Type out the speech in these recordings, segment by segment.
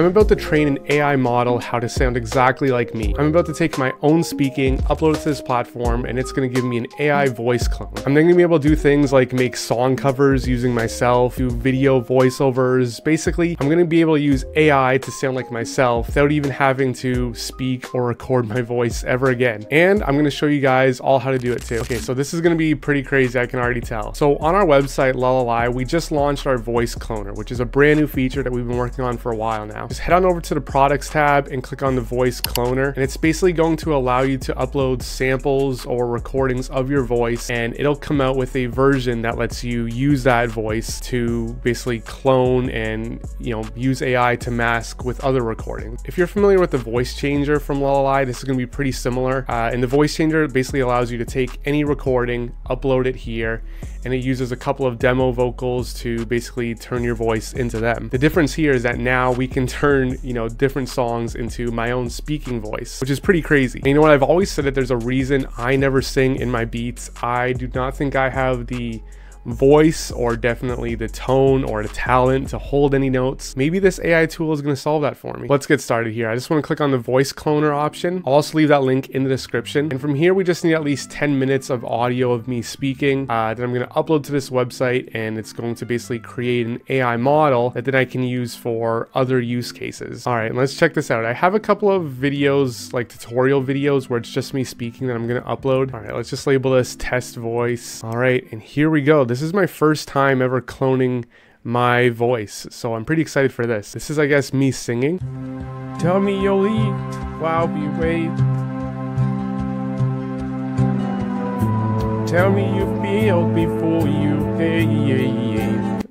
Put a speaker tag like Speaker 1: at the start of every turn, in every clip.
Speaker 1: I'm about to train an AI model how to sound exactly like me. I'm about to take my own speaking, upload it to this platform, and it's gonna give me an AI voice clone. I'm then gonna be able to do things like make song covers using myself, do video voiceovers. Basically, I'm gonna be able to use AI to sound like myself without even having to speak or record my voice ever again. And I'm gonna show you guys all how to do it too. Okay, so this is gonna be pretty crazy, I can already tell. So on our website, LALAL.AI, we just launched our voice cloner, which is a brand new feature that we've been working on for a while now. Just head on over to the products tab and click on the voice cloner. And it's basically going to allow you to upload samples or recordings of your voice and it'll come out with a version that lets you use that voice to basically clone and, you know, use AI to mask with other recordings. If you're familiar with the voice changer from LALAL.AI, this is going to be pretty similar. Uh, and the voice changer basically allows you to take any recording, upload it here, and it uses a couple of demo vocals to basically turn your voice into them. The difference here is that now we can turn, you know, different songs into my own speaking voice, which is pretty crazy. And you know what? I've always said that there's a reason I never sing in my beats. I do not think I have the voice or definitely the tone or the talent to hold any notes. Maybe this AI tool is going to solve that for me. Let's get started here. I just want to click on the voice cloner option. I'll also leave that link in the description. And from here, we just need at least 10 minutes of audio of me speaking uh, that I'm going to upload to this website and it's going to basically create an AI model that then I can use for other use cases. All right, let's check this out. I have a couple of videos, like tutorial videos where it's just me speaking that I'm going to upload. All right, let's just label this test voice. All right, and here we go. This is my first time ever cloning my voice, so I'm pretty excited for this. This is, I guess, me singing. Tell me you'll eat while we wait. Tell me you feel before you pay.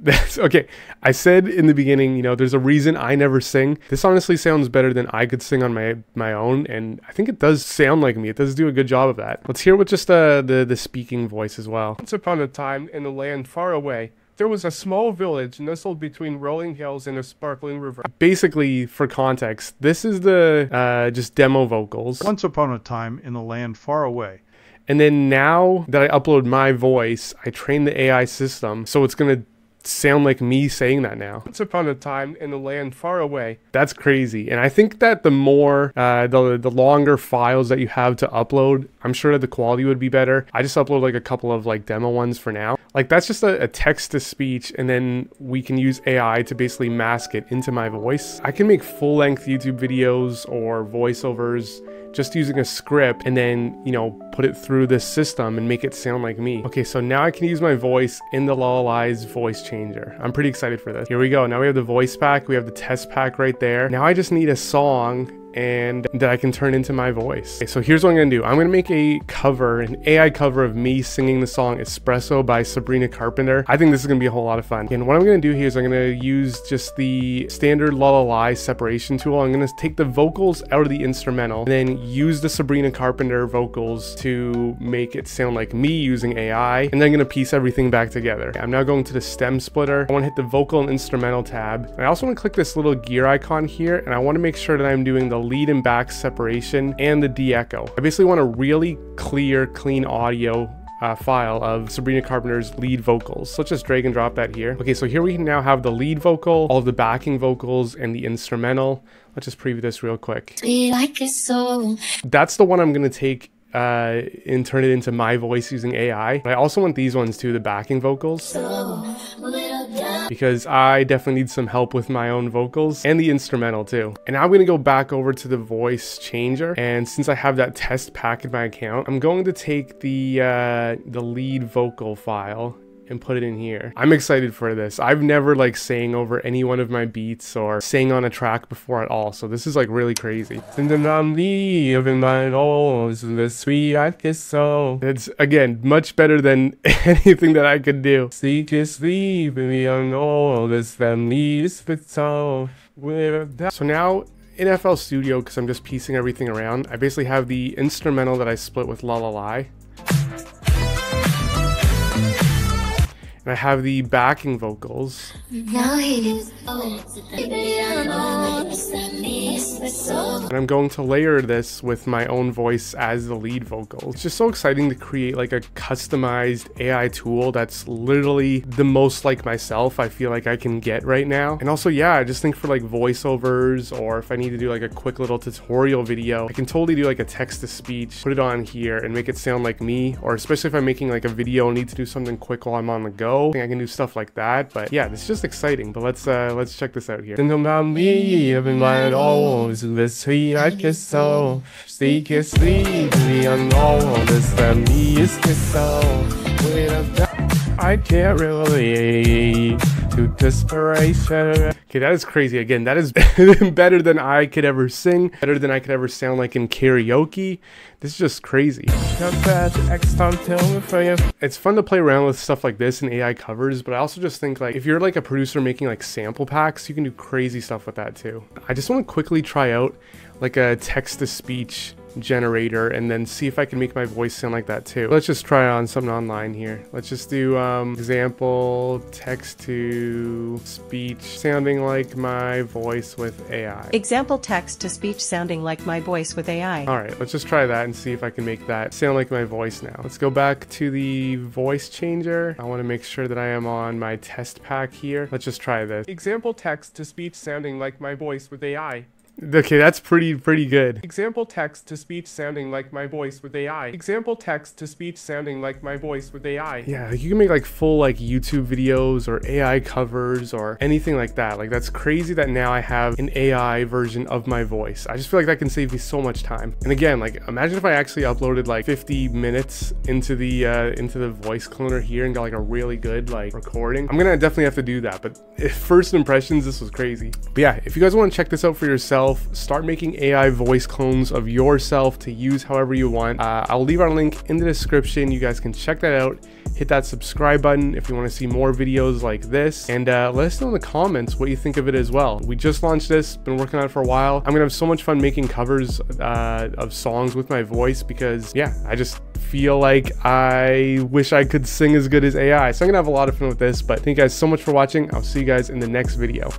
Speaker 1: That's okay. I said in the beginning, you know, there's a reason I never sing. This honestly sounds better than I could sing on my my own, and I think it does sound like me. It does do a good job of that. Let's hear with just uh, the the speaking voice as well.
Speaker 2: Once upon a time, in a land far away, there was a small village nestled between rolling hills and a sparkling river.
Speaker 1: Basically, for context, this is the uh, just demo vocals.
Speaker 3: Once upon a time, in a land far away,
Speaker 1: And then now that I upload my voice, I train the AI system, so it's gonna sound like me saying that now.
Speaker 2: Once upon a time, in a land far away,
Speaker 1: That's crazy. And I think that the more, uh, the, the longer files that you have to upload, I'm sure that the quality would be better. I just upload like a couple of like demo ones for now. Like that's just a, a text to speech and then we can use AI to basically mask it into my voice. I can make full length YouTube videos or voiceovers just using a script and then, you know, put it through this system and make it sound like me. Okay, so now I can use my voice in the LALAL.AI's voice changer. I'm pretty excited for this. Here we go. Now we have the voice pack, we have the test pack right there. Now I just need a song and that I can turn into my voice. Okay, so here's what I'm gonna do. I'm gonna make a cover, an AI cover of me singing the song Espresso by Sabrina Carpenter. I think this is gonna be a whole lot of fun. And what I'm gonna do here is I'm gonna use just the standard LALAL.AI separation tool. I'm gonna take the vocals out of the instrumental and then use the Sabrina Carpenter vocals to make it sound like me using AI. And then I'm gonna piece everything back together. I'm now going to the stem splitter. I wanna hit the vocal and instrumental tab. I also wanna click this little gear icon here and I wanna make sure that I'm doing the lead and back separation and the de-echo. I basically want a really clear, clean audio uh, file of Sabrina Carpenter's lead vocals. So let's just drag and drop that here. Okay, so here we now have the lead vocal, all of the backing vocals, and the instrumental. Let's just preview this real quick.
Speaker 4: Like.
Speaker 1: That's the one I'm gonna take uh, and turn it into my voice using AI. But I also want these ones too, the backing vocals.
Speaker 4: So.
Speaker 1: Because I definitely need some help with my own vocals and the instrumental too. And now I'm gonna go back over to the voice changer. And since I have that test pack in my account, I'm going to take the uh, the lead vocal file and put it in here. I'm excited for this. I've never like sang over any one of my beats or sang on a track before at all. So this is like really crazy. It's again much better than anything that I could do.
Speaker 2: So.
Speaker 1: Now in FL Studio, because I'm just piecing everything around, I basically have the instrumental that I split with LALAL.AI. And I have the backing vocals. And I'm going to layer this with my own voice as the lead vocal. It's just so exciting to create like a customized AI tool that's literally the most like myself I feel like I can get right now. And also, yeah, I just think for like voiceovers or if I need to do like a quick little tutorial video, I can totally do like a text to speech, put it on here and make it sound like me, or especially if I'm making like a video and need to do something quick while I'm on the go, I, I can do stuff like that. But yeah, it's just exciting. But let's uh let's check this out here.
Speaker 2: Think I've been lying sweet, I kiss so Seek your sleep, the unknown This time me is kiss so I can't relate to desperation
Speaker 1: Okay, that is crazy. Again, that is better than I could ever sing, better than I could ever sound like in karaoke. This is just crazy. It's fun to play around with stuff like this and AI covers, but I also just think like if you're like a producer making like sample packs, you can do crazy stuff with that too. I just want to quickly try out like a text to speech generator and then see if I can make my voice sound like that too. Let's just try on something online here. Let's just do um, example text to speech sounding like my voice with AI.
Speaker 5: Example text to speech sounding like my voice with AI.
Speaker 1: All right, let's just try that and see if I can make that sound like my voice now. Let's go back to the voice changer. I want to make sure that I am on my test pack here. Let's just try this.
Speaker 2: Example text to speech sounding like my voice with AI
Speaker 1: Okay, that's pretty pretty good.
Speaker 2: Example text to speech sounding like my voice with AI. Example text to speech sounding like my voice with AI.
Speaker 1: Yeah, you can make like full like YouTube videos or AI covers or anything like that. Like that's crazy that now I have an AI version of my voice. I just feel like that can save me so much time. And again, like imagine if I actually uploaded like 50 minutes into the uh, into the voice cloner here and got like a really good like recording. I'm gonna definitely have to do that. But first impressions, this was crazy. But yeah, if you guys want to check this out for yourself yourself. Start making AI voice clones of yourself to use however you want. Uh, I'll leave our link in the description. You guys can check that out. Hit that subscribe button if you want to see more videos like this. And uh, let us know in the comments what you think of it as well. We just launched this, been working on it for a while. I'm going to have so much fun making covers uh, of songs with my voice because, yeah, I just feel like I wish I could sing as good as AI. So I'm to have a lot of fun with this. But thank you guys so much for watching. I'll see you guys in the next video.